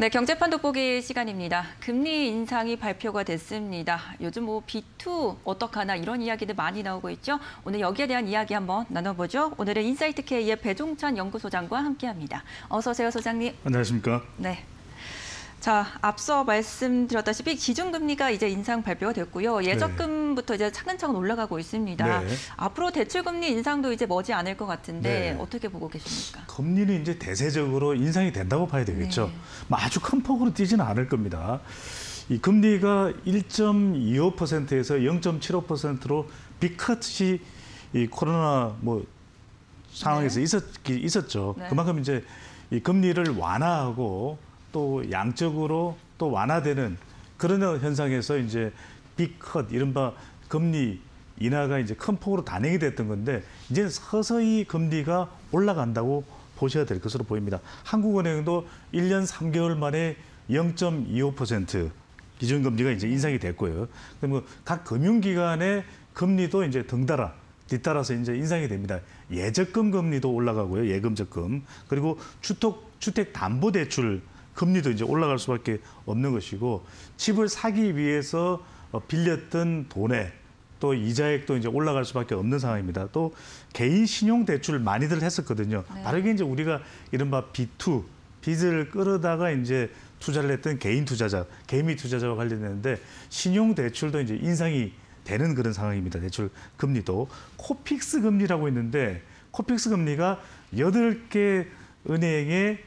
네, 경제판 돋보기 시간입니다. 금리 인상이 발표가 됐습니다. 요즘 뭐 B2 어떡하나 이런 이야기들 많이 나오고 있죠. 오늘 여기에 대한 이야기 한번 나눠보죠. 오늘은 인사이트 K의 배종찬 연구소장과 함께합니다. 어서 오세요, 소장님. 안녕하십니까? 네. 자, 앞서 말씀드렸다시피 기준금리가 이제 인상 발표가 됐고요. 예적금부터 이제 차근차근 올라가고 있습니다. 네. 앞으로 대출금리 인상도 이제 머지 않을 것 같은데 네. 어떻게 보고 계십니까? 금리는 이제 대세적으로 인상이 된다고 봐야 되겠죠. 네. 뭐 아주 큰 폭으로 뛰지는 않을 겁니다. 이 금리가 1.25%에서 0.75%로 빅컷이 이 코로나 뭐 상황에서 네. 있었, 있었죠. 네. 그만큼 이제 이 금리를 완화하고 또 양적으로 또 완화되는 그런 현상에서 이제 빅컷 이른바 금리 인하가 이제 큰 폭으로 단행이 됐던 건데 이제 서서히 금리가 올라간다고 보셔야 될 것으로 보입니다. 한국은행도 1년 3개월 만에 0.25% 기준금리가 이제 인상이 됐고요. 그리고 각 금융기관의 금리도 이제 덩달아 뒤따라서 이제 인상이 됩니다. 예적금 금리도 올라가고요. 예금 적금. 그리고 주택 주택 담보 대출 금리도 이제 올라갈 수밖에 없는 것이고 집을 사기 위해서 어, 빌렸던 돈에 또 이자액도 이제 올라갈 수밖에 없는 상황입니다. 또 개인 신용 대출 많이들 했었거든요. 네. 이게 이제 우리가 이른바 B2 빚을 끌어다가 이제 투자를 했던 개인 투자자, 개미 투자자와 관련되는데 신용 대출도 이제 인상이 되는 그런 상황입니다. 대출 금리도 코픽스 금리라고 있는데 코픽스 금리가 여덟 개 은행에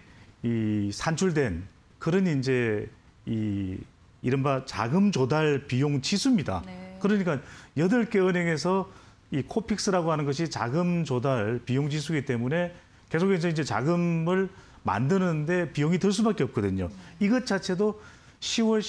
이 산출된 그런 이제 이 이른바 자금 조달 비용 지수입니다. 네. 그러니까 여덟 개 은행에서 이 코픽스라고 하는 것이 자금 조달 비용 지수이기 때문에 계속해서 이제 자금을 만드는데 비용이 들 수밖에 없거든요. 이것 자체도 10월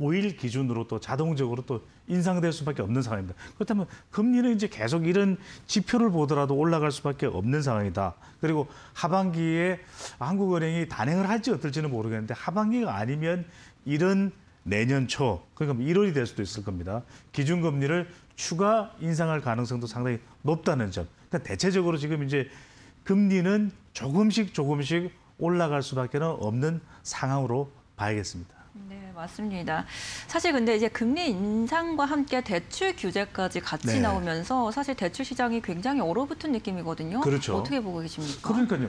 15일 기준으로 또 자동적으로 또 인상될 수밖에 없는 상황입니다. 그렇다면 금리는 이제 계속 이런 지표를 보더라도 올라갈 수밖에 없는 상황이다. 그리고 하반기에 한국은행이 단행을 할지 어떨지는 모르겠는데 하반기가 아니면 이런 내년 초 그러니까 1월이 될 수도 있을 겁니다. 기준금리를 추가 인상할 가능성도 상당히 높다는 점. 그러니까 대체적으로 지금 이제 금리는 조금씩 조금씩 올라갈 수밖에 없는 상황으로 봐야겠습니다. 네, 맞습니다. 사실 근데 이제 금리 인상과 함께 대출 규제까지 같이 네. 나오면서 사실 대출 시장이 굉장히 얼어붙은 느낌이거든요. 그렇죠. 어떻게 보고 계십니까? 그러니까요.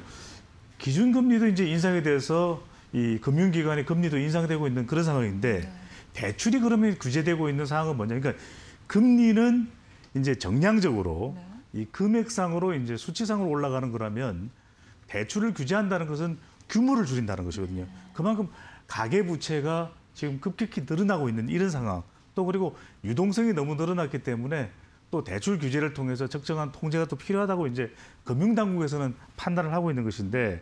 기준금리도 이제 인상에 대해서 이 금융기관의 금리도 인상되고 있는 그런 상황인데 네. 대출이 그러면 규제되고 있는 상황은 뭐냐? 그러니까 금리는 이제 정량적으로 네. 이 금액상으로 이제 수치상으로 올라가는 거라면 대출을 규제한다는 것은 규모를 줄인다는 것이거든요. 그만큼 가계 부채가 지금 급격히 늘어나고 있는 이런 상황. 또 그리고 유동성이 너무 늘어났기 때문에 또 대출 규제를 통해서 적정한 통제가 또 필요하다고 이제 금융당국에서는 판단을 하고 있는 것인데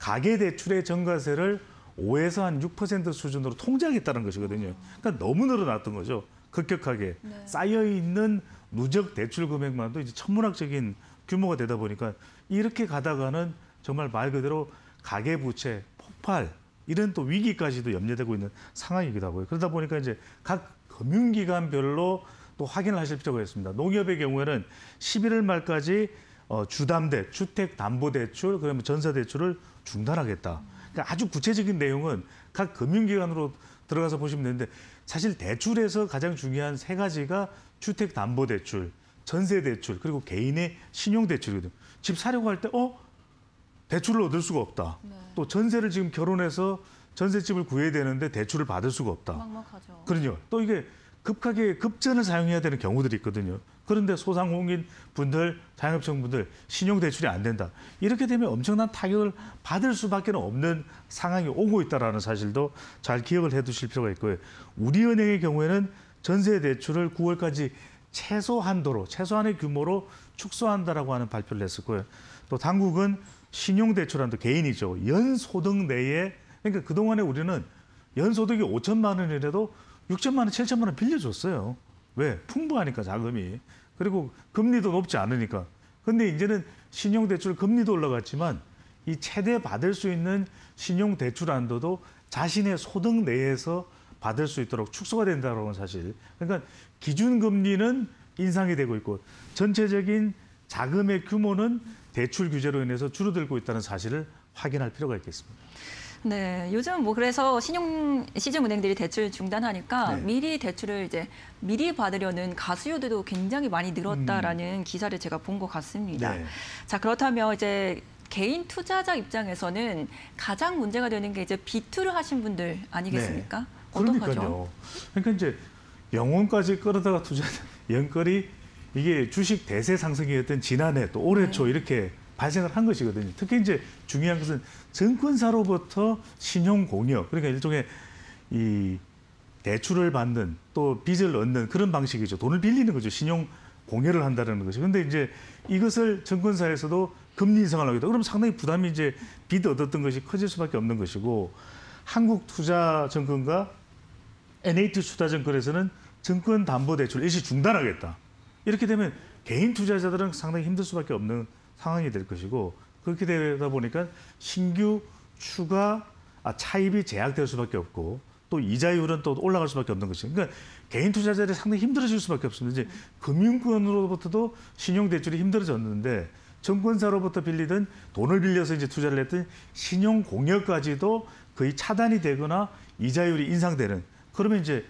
가계 대출의 전가세를 5에서 한 6% 수준으로 통제하겠다는 것이거든요. 그러니까 너무 늘어났던 거죠. 급격하게 네. 쌓여 있는 누적 대출 금액만도 이제 천문학적인 규모가 되다 보니까 이렇게 가다가는 정말 말 그대로 가계 부채 폭발 이런 또 위기까지도 염려되고 있는 상황이기도 하고요. 그러다 보니까 이제 각 금융기관별로 또 확인을 하실 필요가 있습니다. 농협의 경우에는 11월 말까지 어, 주담대, 주택담보대출, 그러면 전세대출을 중단하겠다. 그러니까 아주 구체적인 내용은 각 금융기관으로 들어가서 보시면 되는데 사실 대출에서 가장 중요한 세 가지가 주택담보대출, 전세대출, 그리고 개인의 신용대출이거든요. 집 사려고 할 때 어? 대출을 얻을 수가 없다. 네. 또 전세를 지금 결혼해서 전세집을 구해야 되는데 대출을 받을 수가 없다. 막막하죠. 그럼요. 또 이게 급하게 급전을 사용해야 되는 경우들이 있거든요. 그런데 소상공인 분들, 자영업자분들 신용 대출이 안 된다. 이렇게 되면 엄청난 타격을 받을 수밖에 없는 상황이 오고 있다라는 사실도 잘 기억을 해두실 필요가 있고요. 우리은행의 경우에는 전세 대출을 9월까지 최소 한도로 최소한의 규모로 축소한다라고 하는 발표를 했었고요. 또 당국은 신용 대출한도 개인이죠. 연소득 내에 그러니까 그동안에 우리는 연소득이 5천만 원이라도 6천만 원, 7천만 원 빌려줬어요. 왜? 풍부하니까 자금이. 그리고 금리도 높지 않으니까. 근데 이제는 신용대출 금리도 올라갔지만 이 최대 받을 수 있는 신용대출 한도도 자신의 소득 내에서 받을 수 있도록 축소가 된다는 건 사실. 그러니까 기준금리는 인상이 되고 있고 전체적인 자금의 규모는 대출 규제로 인해서 줄어들고 있다는 사실을 확인할 필요가 있겠습니다. 네, 요즘 뭐 그래서 신용 시중은행들이 대출 중단하니까 네. 미리 대출을 이제 미리 받으려는 가수요들도 굉장히 많이 늘었다라는 기사를 제가 본 것 같습니다. 네. 자 그렇다면 이제 개인 투자자 입장에서는 가장 문제가 되는 게 이제 비투를 하신 분들 아니겠습니까? 어떡하죠? 그러니까요. 그러니까 이제 영혼까지 끌어다가 투자한 연끌이 이게 주식 대세 상승이었던 지난해 또 올해 초 이렇게 발생을 한 것이거든요. 특히 이제 중요한 것은 증권사로부터 신용 공여 그러니까 일종의 이 대출을 받는 또 빚을 얻는 그런 방식이죠. 돈을 빌리는 거죠. 신용 공여를 한다는 것이. 근데 이제 이것을 증권사에서도 금리 인상을 하겠다. 그럼 상당히 부담이 이제 빚 얻었던 것이 커질 수밖에 없는 것이고 한국투자증권과 NH투자증권에서는 증권담보대출 일시 중단하겠다. 이렇게 되면 개인 투자자들은 상당히 힘들 수밖에 없는 상황이 될 것이고 그렇게 되다 보니까 신규 추가 아, 차입이 제약될 수밖에 없고 또 이자율은 또 올라갈 수밖에 없는 것이죠. 그러니까 개인 투자자들이 상당히 힘들어질 수밖에 없습니다. 이제 금융권으로부터도 신용 대출이 힘들어졌는데 증권사로부터 빌리든 돈을 빌려서 이제 투자를 했던 신용 공여까지도 거의 차단이 되거나 이자율이 인상되는 그러면 이제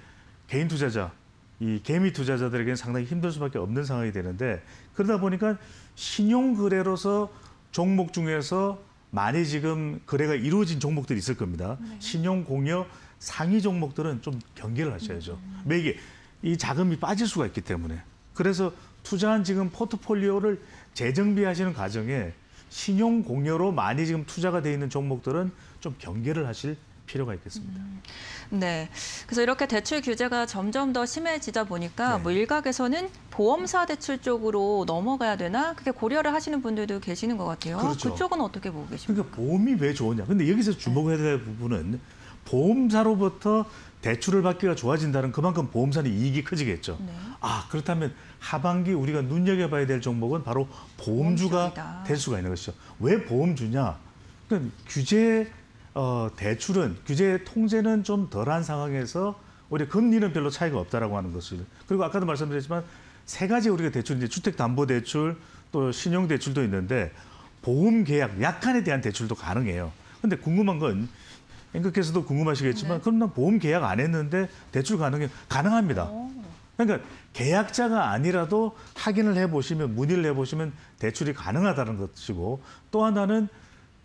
개인 투자자 이 개미 투자자들에게는 상당히 힘들 수밖에 없는 상황이 되는데 그러다 보니까 신용 거래로서 종목 중에서 많이 지금 거래가 이루어진 종목들이 있을 겁니다. 신용 공여 상위 종목들은 좀 경계를 하셔야죠. 왜 이게 이 자금이 빠질 수가 있기 때문에. 그래서 투자한 지금 포트폴리오를 재정비하시는 과정에 신용 공여로 많이 지금 투자가 돼 있는 종목들은 좀 경계를 하실 필요가 있겠습니다. 네. 그래서 이렇게 대출 규제가 점점 더 심해지다 보니까 네. 뭐 일각에서는 보험사 대출 쪽으로 넘어가야 되나 그게 고려를 하시는 분들도 계시는 것 같아요. 그렇죠. 쪽은 어떻게 보고 계십니까? 그러니까 보험이 왜 좋으냐. 근데 여기서 주목해야 될 부분은 보험사로부터 대출을 받기가 좋아진다는 그만큼 보험사는 이익이 커지겠죠. 네. 아 그렇다면 하반기 우리가 눈여겨봐야 될 종목은 바로 보험주가 보험주이다. 될 수가 있는 것이죠. 왜 보험주냐? 그러니까 규제 어, 대출은 규제 통제는 좀 덜한 상황에서 오히려 금리는 별로 차이가 없다라고 하는 것을 그리고 아까도 말씀드렸지만 세 가지 우리가 대출 이제 주택담보대출 또 신용대출도 있는데 보험 계약 약관에 대한 대출도 가능해요. 근데 궁금한 건 앵커께서도 궁금하시겠지만 네. 그럼 난 보험 계약 안 했는데 대출 가능해 가능합니다. 오. 그러니까 계약자가 아니라도 확인을 해보시면 문의를 해보시면 대출이 가능하다는 것이고 또 하나는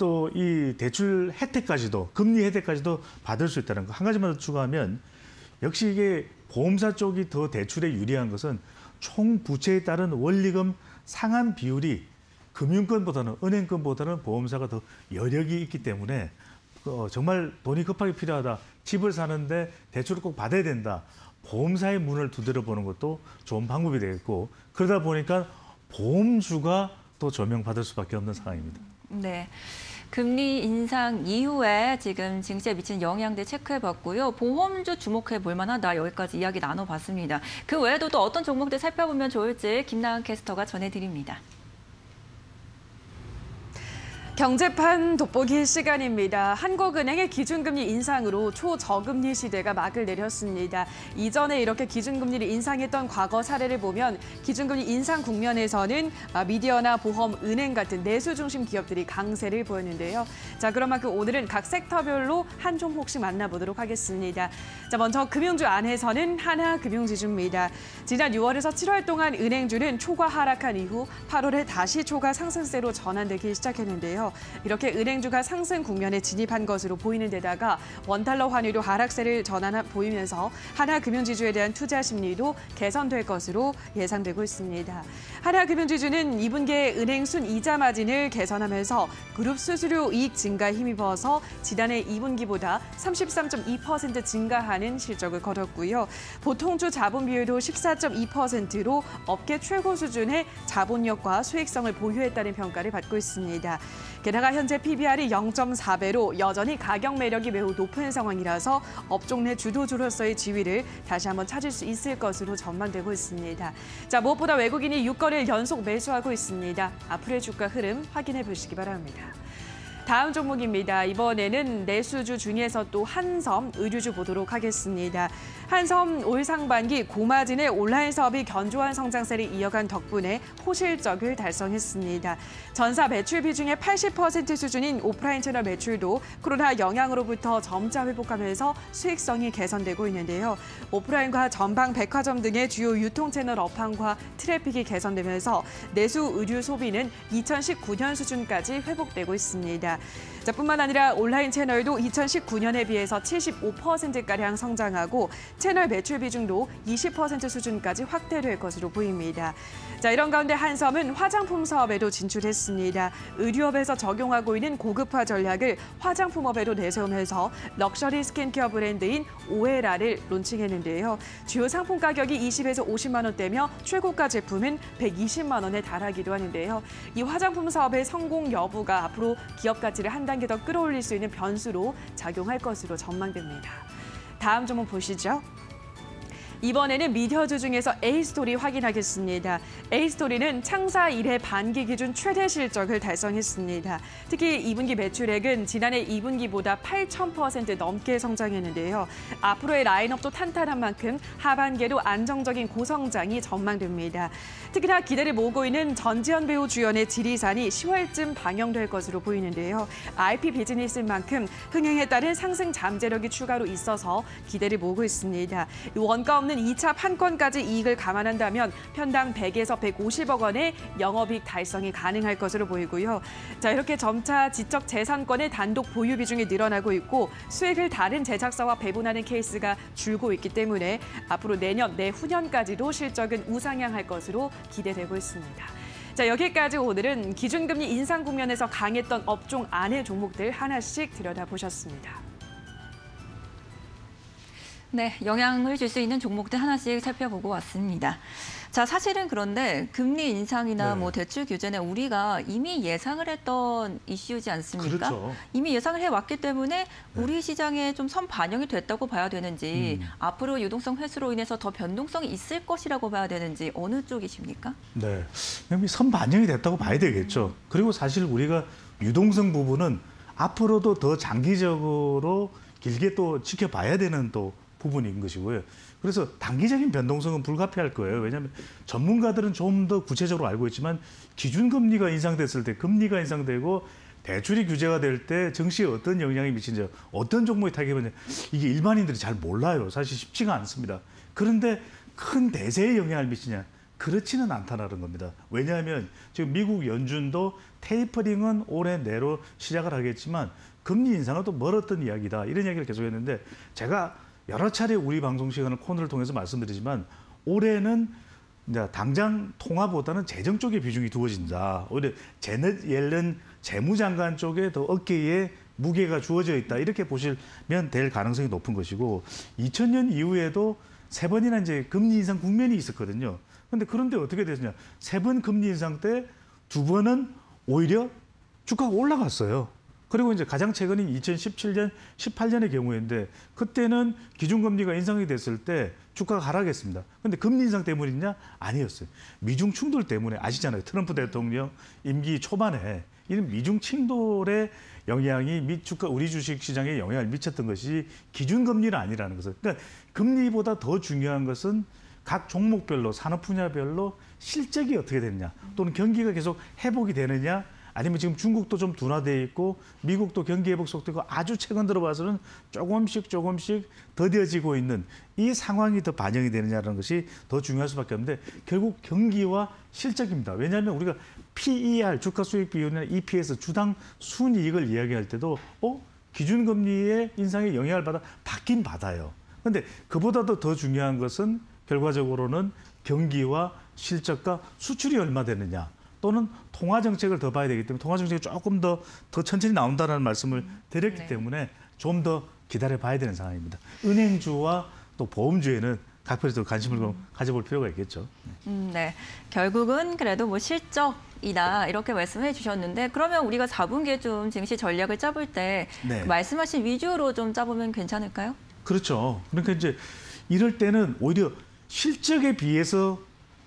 또 이 대출 혜택까지도 금리 혜택까지도 받을 수 있다는 거 한 가지만 더 추가하면 역시 이게 보험사 쪽이 더 대출에 유리한 것은 총 부채에 따른 원리금 상환 비율이 금융권보다는 은행권보다는 보험사가 더 여력이 있기 때문에 어, 정말 돈이 급하게 필요하다. 집을 사는데 대출을 꼭 받아야 된다. 보험사의 문을 두드려 보는 것도 좋은 방법이 되겠고 그러다 보니까 보험주가 또 조명받을 수밖에 없는 상황입니다. 네. 금리 인상 이후에 지금 증시에 미치는 영향들 체크해봤고요. 보험주 주목해 볼 만하다. 여기까지 이야기 나눠봤습니다. 그 외에도 또 어떤 종목들 살펴보면 좋을지 김나은 캐스터가 전해드립니다. 경제판 돋보기 시간입니다. 한국은행의 기준금리 인상으로 초저금리 시대가 막을 내렸습니다. 이전에 이렇게 기준금리를 인상했던 과거 사례를 보면 기준금리 인상 국면에서는 아, 미디어나 보험, 은행 같은 내수 중심 기업들이 강세를 보였는데요. 자, 만큼 오늘은 각 섹터별로 한 종목씩 만나보도록 하겠습니다. 자, 먼저 금융주 안에서는 하나금융지주입니다. 지난 6월에서 7월 동안 은행주는 초과 하락한 이후 8월에 다시 초과 상승세로 전환되기 시작했는데요. 이렇게 은행주가 상승 국면에 진입한 것으로 보이는 데다가 원달러 환율도 하락세를 전환 보이면서 하나금융지주에 대한 투자 심리도 개선될 것으로 예상되고 있습니다. 하나금융지주는 2분기에 은행 순 이자 마진을 개선하면서 그룹 수수료 이익 증가에 힘입어서 지난해 2분기보다 33.2% 증가하는 실적을 거뒀고요. 보통주 자본 비율도 14.2%로 업계 최고 수준의 자본력과 수익성을 보유했다는 평가를 받고 있습니다. 게다가 현재 PBR이 0.4배로 여전히 가격 매력이 매우 높은 상황이라서 업종 내 주도주로서의 지위를 다시 한번 찾을 수 있을 것으로 전망되고 있습니다. 자, 무엇보다 외국인이 6거래일 연속 매수하고 있습니다. 앞으로의 주가 흐름 확인해 보시기 바랍니다. 다음 종목입니다. 이번에는 내수주 중에서 또 한섬 의류주 보도록 하겠습니다. 한섬 올 상반기 고마진의 온라인 사업이 견조한 성장세를 이어간 덕분에 호실적을 달성했습니다. 전사 매출 비중의 80% 수준인 오프라인 채널 매출도 코로나 영향으로부터 점차 회복하면서 수익성이 개선되고 있는데요. 오프라인과 전방 백화점 등의 주요 유통 채널 업황과 트래픽이 개선되면서 내수 의류 소비는 2019년 수준까지 회복되고 있습니다. 자, 뿐만 아니라 온라인 채널도 2019년에 비해서 75%가량 성장하고 채널 매출 비중도 20% 수준까지 확대될 것으로 보입니다. 자, 이런 가운데 한섬은 화장품 사업에도 진출했습니다. 의류업에서 적용하고 있는 고급화 전략을 화장품업에도 내세우면서 럭셔리 스킨케어 브랜드인 오에라를 론칭했는데요. 주요 상품 가격이 20에서 50만 원대며 최고가 제품은 120만 원에 달하기도 하는데요. 이 화장품 사업의 성공 여부가 앞으로 기업 가치를 한 단계 더 끌어올릴 수 있는 변수로 작용할 것으로 전망됩니다. 다음 종목 보시죠. 이번에는 미디어주 중에서 A스토리 확인하겠습니다. A스토리는 창사 이래 반기 기준 최대 실적을 달성했습니다. 특히 2분기 매출액은 지난해 2분기보다 8,000% 넘게 성장했는데요. 앞으로의 라인업도 탄탄한 만큼 하반기에도 안정적인 고성장이 전망됩니다. 특히나 기대를 모으고 있는 전지현 배우 주연의 지리산이 10월쯤 방영될 것으로 보이는데요. IP 비즈니스인 만큼 흥행에 따른 상승 잠재력이 추가로 있어서 기대를 모으고 있습니다. 원가 없는 2차 판권까지 이익을 감안한다면 편당 100에서 150억 원의 영업이익 달성이 가능할 것으로 보이고요. 자 이렇게 점차 지적 재산권의 단독 보유 비중이 늘어나고 있고 수익을 다른 제작사와 배분하는 케이스가 줄고 있기 때문에 앞으로 내년 내후년까지도 실적은 우상향할 것으로 기대되고 있습니다. 자 여기까지 오늘은 기준금리 인상 국면에서 강했던 업종 안의 종목들 하나씩 들여다보셨습니다. 네, 영향을 줄 수 있는 종목들 하나씩 살펴보고 왔습니다. 자, 사실은 그런데 금리 인상이나 네. 뭐 대출 규제는 우리가 이미 예상을 했던 이슈지 않습니까? 그렇죠. 이미 예상을 해왔기 때문에 우리 시장에 좀 선 반영이 됐다고 봐야 되는지 음. 앞으로 유동성 회수로 인해서 더 변동성이 있을 것이라고 봐야 되는지 어느 쪽이십니까? 네. 여기 선 반영이 됐다고 봐야 되겠죠. 그리고 사실 우리가 유동성 부분은 앞으로도 더 장기적으로 길게 또 지켜봐야 되는 또 부분인 것이고요. 그래서 단기적인 변동성은 불가피할 거예요. 왜냐하면 전문가들은 좀 더 구체적으로 알고 있지만 기준금리가 인상됐을 때 금리가 인상되고 대출이 규제가 될 때 증시에 어떤 영향이 미치는지 어떤 타격이 받는지 이게 일반인들이 잘 몰라요. 사실 쉽지가 않습니다. 그런데 큰 대세에 영향을 미치냐? 그렇지는 않다는 겁니다. 왜냐하면 지금 미국 연준도 테이퍼링은 올해 내로 시작을 하겠지만 금리 인상은 또 멀었던 이야기다. 이런 이야기를 계속했는데 제가 여러 차례 우리 방송 시간을 코너를 통해서 말씀드리지만 올해는 당장 통화보다는 재정 쪽에 비중이 두어진다. 오히려 제넷 옐런 재무장관 쪽에 더 어깨에 무게가 주어져 있다. 이렇게 보시면 될 가능성이 높은 것이고 2000년 이후에도 세 번이나 이제 금리 인상 국면이 있었거든요. 근데 그런데 어떻게 됐냐? 세 번 금리 인상 때 두 번은 오히려 주가가 올라갔어요. 그리고 이제 가장 최근인 2017년, 18년의 경우인데 그때는 기준금리가 인상이 됐을 때 주가가 하락했습니다. 근데 금리 인상 때문이냐? 아니었어요. 미중 충돌 때문에 아시잖아요. 트럼프 대통령 임기 초반에 이런 미중 충돌의 영향이 미 주가 우리 주식 시장에 영향을 미쳤던 것이 기준금리는 아니라는 것을. 그러니까 금리보다 더 중요한 것은 각 종목별로 산업 분야별로 실적이 어떻게 되느냐 또는 경기가 계속 회복이 되느냐 아니면 지금 중국도 좀 둔화돼 있고 미국도 경기 회복 속도가 아주 최근 들어봐서는 조금씩 조금씩 더뎌지고 있는 이 상황이 더 반영이 되느냐라는 것이 더 중요할 수밖에 없는데 결국 경기와 실적입니다. 왜냐하면 우리가 PER 주가 수익 비율이나 EPS 주당 순이익을 이야기할 때도 어 기준금리의 인상에 영향을 받아 받긴 받아요. 근데 그보다도 더 중요한 것은 결과적으로는 경기와 실적과 수출이 얼마 되느냐 또는 통화 정책을 더 봐야 되기 때문에 통화 정책이 조금 더 더 천천히 나온다는 말씀을 드렸기 네. 때문에 좀 더 기다려 봐야 되는 상황입니다. 은행주와 또 보험주에는 각별히 관심을 가져볼 필요가 있겠죠. 음, 네. 결국은 그래도 뭐 실적 이다 이렇게 말씀해 주셨는데 그러면 우리가 4분기에 좀 증시 전략을 짜볼 때 네. 그 말씀하신 위주로 좀 짜보면 괜찮을까요? 그렇죠. 그러니까 이제 이럴 때는 오히려 실적에 비해서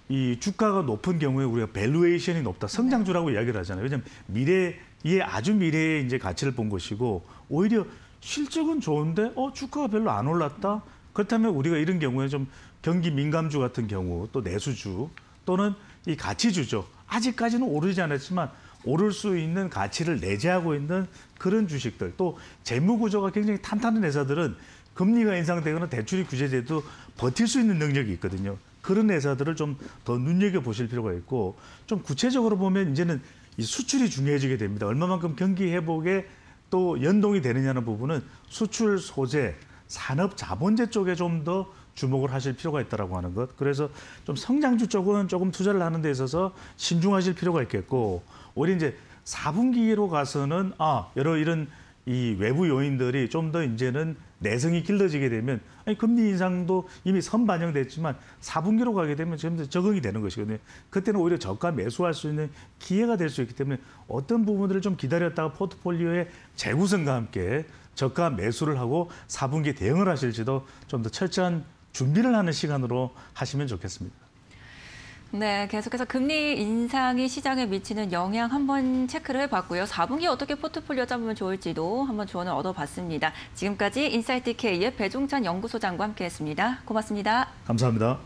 이 주가가 높은 경우에 우리가 valuation이 높다, 성장주라고 이야기를 하잖아요. 왜냐하면 미래 이게 아주 미래의 이제 가치를 본 것이고 오히려 실적은 좋은데 어 주가가 별로 안 올랐다. 그렇다면 우리가 이런 경우에 좀 경기 민감주 같은 경우 또 내수주 또는 이 가치주죠. 아직까지는 오르지 않았지만 오를 수 있는 가치를 내재하고 있는 그런 주식들 또 재무 구조가 굉장히 탄탄한 회사들은 금리가 인상되거나 대출이 규제돼도 버틸 수 있는 능력이 있거든요. 그런 회사들을 좀 더 눈여겨 보실 필요가 있고 좀 구체적으로 보면 이제는 이 수출이 중요해지게 됩니다. 얼마만큼 경기 회복에 또 연동이 되느냐는 부분은 수출 소재, 산업 자본재 쪽에 좀 더 주목을 하실 필요가 있다라고 하는 것. 그래서 좀 성장주 쪽은 조금 투자를 하는 데 있어서 신중하실 필요가 있겠고 오히려 이제 4분기로 가서는 아 여러 이런 이 외부 요인들이 좀 더 이제는 내성이 길러지게 되면 아니 금리 인상도 이미 선 반영됐지만 4분기로 가게 되면 더 적응이 되는 것이거든요. 그때는 오히려 저가 매수할 수 있는 기회가 될 수 있기 때문에 어떤 부분들을 좀 기다렸다가 포트폴리오의 재구성과 함께 저가 매수를 하고 4분기 대응을 하실지도 좀 더 철저한 준비를 하는 시간으로 하시면 좋겠습니다. 네, 계속해서 금리 인상이 시장에 미치는 영향 한번 체크를 해봤고요. 4분기 어떻게 포트폴리오 잡으면 좋을지도 한번 조언을 얻어봤습니다. 지금까지 인사이트 K의 배종찬 연구소장과 함께했습니다. 고맙습니다. 감사합니다.